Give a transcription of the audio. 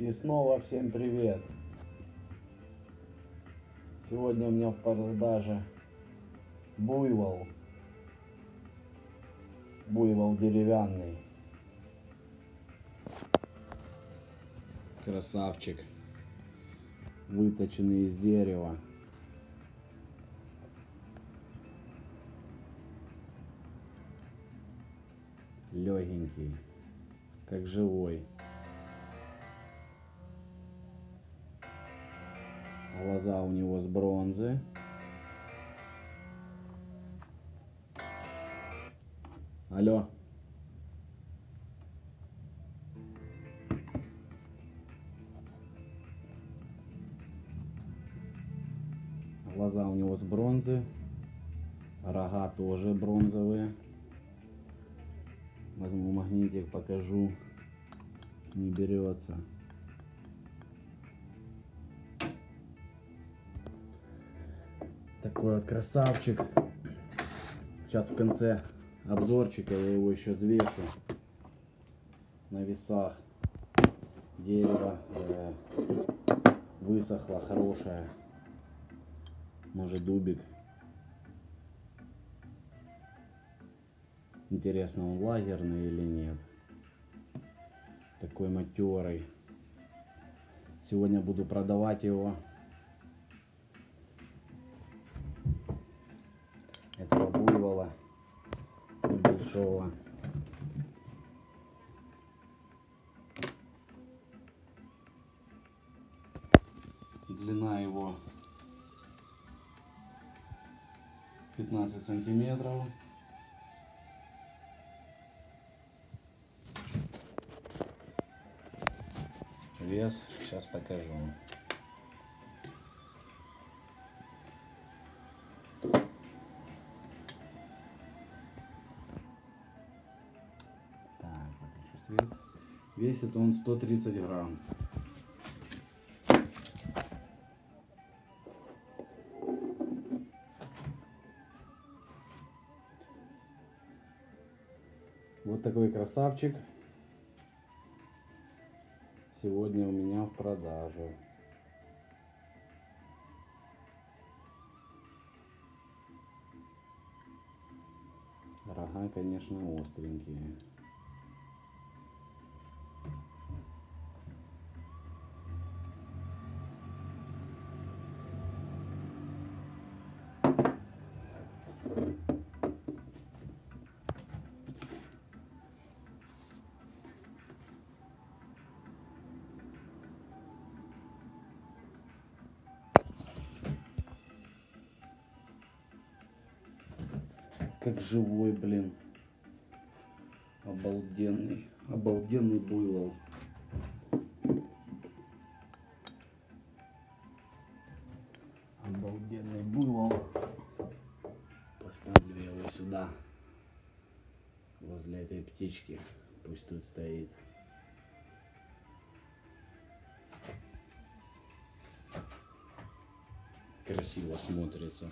И снова всем привет! Сегодня у меня в продаже буйвол. Буйвол деревянный. Красавчик. Выточенный из дерева. Легенький, как живой. Глаза у него с бронзы. Алло. Глаза у него с бронзы. Рога тоже бронзовые. Возьму магнитик, покажу. Не берется. Такой вот красавчик. Сейчас в конце обзорчика я его еще взвешу на весах. Дерево э, высохло, хорошее. Может дубик. Интересно, он лагерный или нет. Такой матерый. Сегодня буду продавать его. Небольшого. Длина его 15 сантиметров. Вес сейчас покажу. Весит он 130 грамм. Вот такой красавчик сегодня у меня в продаже. Рога, конечно, остренькие. Как живой, блин. Обалденный. Обалденный буйвол. Обалденный буйвол. Поставлю я его сюда. Возле этой птички. Пусть тут стоит. Красиво смотрится.